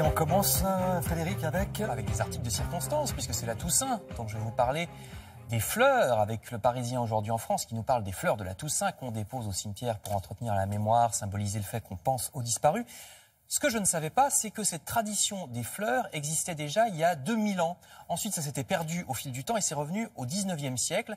Et on commence, euh, Frédéric, avec Avec des articles de circonstance, puisque c'est la Toussaint. Donc je vais vous parler des fleurs, avec le Parisien aujourd'hui en France, qui nous parle des fleurs de la Toussaint qu'on dépose au cimetière pour entretenir la mémoire, symboliser le fait qu'on pense aux disparus. Ce que je ne savais pas, c'est que cette tradition des fleurs existait déjà il y a 2000 ans. Ensuite, ça s'était perdu au fil du temps et c'est revenu au 19e siècle.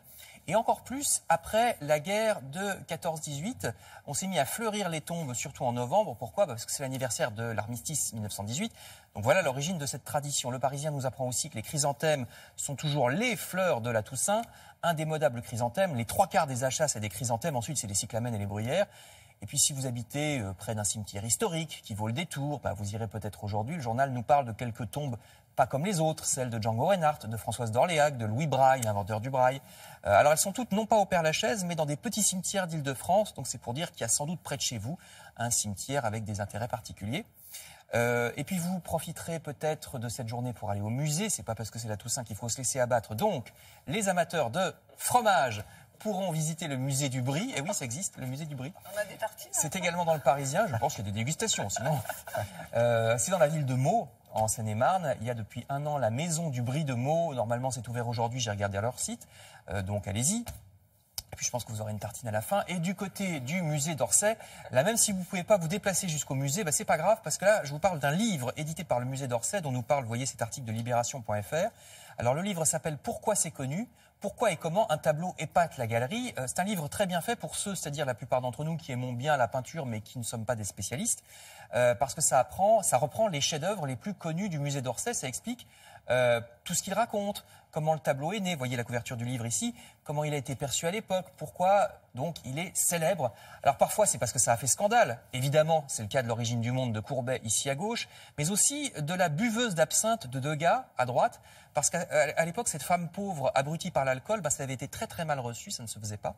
Et encore plus, après la guerre de 14-18, on s'est mis à fleurir les tombes, surtout en novembre. Pourquoi? Parce que c'est l'anniversaire de l'armistice 1918. Donc voilà l'origine de cette tradition. Le Parisien nous apprend aussi que les chrysanthèmes sont toujours les fleurs de la Toussaint. Indémodables chrysanthèmes. Les trois quarts des achats, c'est des chrysanthèmes. Ensuite, c'est les cyclamènes et les bruyères. Et puis si vous habitez euh, près d'un cimetière historique qui vaut le détour, bah, vous irez peut-être aujourd'hui. Le journal nous parle de quelques tombes pas comme les autres, celles de Django Reinhardt, de Françoise d'Orléac, de Louis Braille, l'inventeur du braille. Euh, alors elles sont toutes non pas au Père-Lachaise, mais dans des petits cimetières d'Île-de-France. Donc c'est pour dire qu'il y a sans doute près de chez vous un cimetière avec des intérêts particuliers. Euh, et puis vous profiterez peut-être de cette journée pour aller au musée. C'est pas parce que c'est la Toussaint qu'il faut se laisser abattre. Donc les amateurs de fromage pourront visiter le musée du Brie. Et oui, ça existe, le musée du Brie. On a des parties. C'est également dans le Parisien. Je pense qu'il y a des dégustations, sinon. Euh, c'est dans la ville de Meaux, en Seine-et-Marne. Il y a depuis un an la maison du Brie de Meaux. Normalement, c'est ouvert aujourd'hui. J'ai regardé leur site. Euh, donc, allez-y. Et puis je pense que vous aurez une tartine à la fin. Et du côté du musée d'Orsay, là même si vous ne pouvez pas vous déplacer jusqu'au musée, bah, c'est pas grave parce que là je vous parle d'un livre édité par le musée d'Orsay dont nous parle, vous voyez cet article de libération.fr. Alors le livre s'appelle Pourquoi c'est connu pourquoi et comment un tableau épate la galerie? Euh, C'est un livre très bien fait pour ceux, c'est-à-dire la plupart d'entre nous qui aimons bien la peinture mais qui ne sommes pas des spécialistes, euh, parce que ça, apprend, ça reprend les chefs-d'œuvre les plus connus du musée d'Orsay, ça explique euh, tout ce qu'il raconte, comment le tableau est né, voyez la couverture du livre ici, comment il a été perçu à l'époque, pourquoi donc il est célèbre. Alors parfois c'est parce que ça a fait scandale, évidemment c'est le cas de l'origine du monde de Courbet ici à gauche, mais aussi de la buveuse d'absinthe de Degas à droite, parce qu'à l'époque cette femme pauvre abrutie par l'alcool, bah, ça avait été très très mal reçu, ça ne se faisait pas.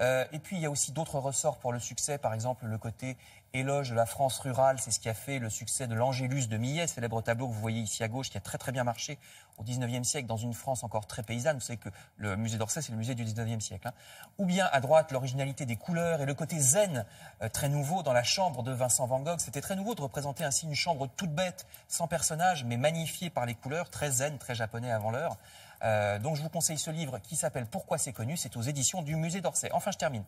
Euh, et puis il y a aussi d'autres ressorts pour le succès, par exemple le côté éloge de la France rurale, c'est ce qui a fait le succès de l'Angélus de Millet, célèbre tableau que vous voyez ici à gauche, qui a très très bien marché au 19e siècle dans une France encore très paysanne. Vous savez que le musée d'Orsay, c'est le musée du 19e siècle. Hein. Ou bien à droite, l'originalité des couleurs et le côté zen, euh, très nouveau dans la chambre de Vincent Van Gogh. C'était très nouveau de représenter ainsi une chambre toute bête, sans personnage, mais magnifiée par les couleurs, très zen, très japonais avant l'heure. Euh, donc je vous conseille ce livre qui s'appelle Pourquoi c'est connu. C'est aux éditions du musée d'Orsay. Enfin, je termine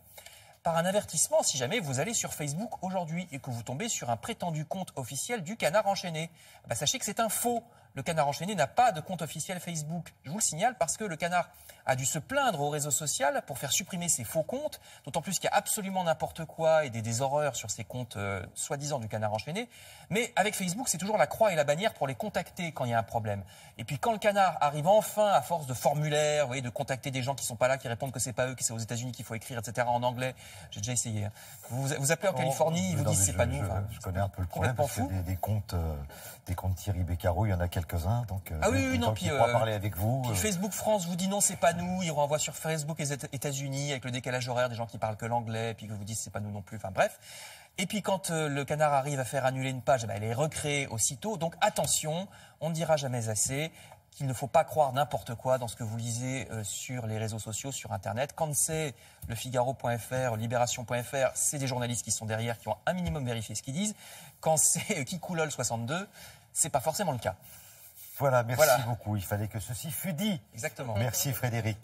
par un avertissement si jamais vous allez sur Facebook aujourd'hui et que vous tombez sur un prétendu compte officiel du canard enchaîné. Bah, sachez que c'est un faux. Le canard enchaîné n'a pas de compte officiel Facebook. Je vous le signale parce que le canard a dû se plaindre au réseau social pour faire supprimer ses faux comptes, d'autant plus qu'il y a absolument n'importe quoi et des, horreurs sur ces comptes euh, soi-disant du canard enchaîné. Mais avec Facebook, c'est toujours la croix et la bannière pour les contacter quand il y a un problème. Et puis quand le canard arrive enfin, à force de formulaires, vous voyez, de contacter des gens qui sont pas là, qui répondent que c'est pas eux, que c'est aux États-Unis qu'il faut écrire, etc. en anglais. J'ai déjà essayé. Hein. Vous, vous appelez en Californie, ils vous disent c'est pas nous. Je, connais un peu le problème parce que des, des comptes, euh, des comptes Thierry Beccaro, il y en a quelques-uns. Donc, euh, ah oui, oui, non, puis, parler avec vous. Puis Facebook France vous dit non, c'est pas nous. Ils renvoient sur Facebook les États-Unis avec le décalage horaire des gens qui parlent que l'anglais, puis que vous dites c'est pas nous non plus. Enfin bref. Et puis quand euh, le canard arrive à faire annuler une page, eh ben, elle est recréée aussitôt. Donc attention, on ne dira jamais assez qu'il ne faut pas croire n'importe quoi dans ce que vous lisez euh, sur les réseaux sociaux, sur Internet. Quand c'est le Figaro.fr, Libération.fr, c'est des journalistes qui sont derrière, qui ont un minimum vérifié ce qu'ils disent. Quand c'est Kikoulol 62, c'est pas forcément le cas. Voilà, merci beaucoup. Il fallait que ceci fût dit. Exactement. Merci Frédéric.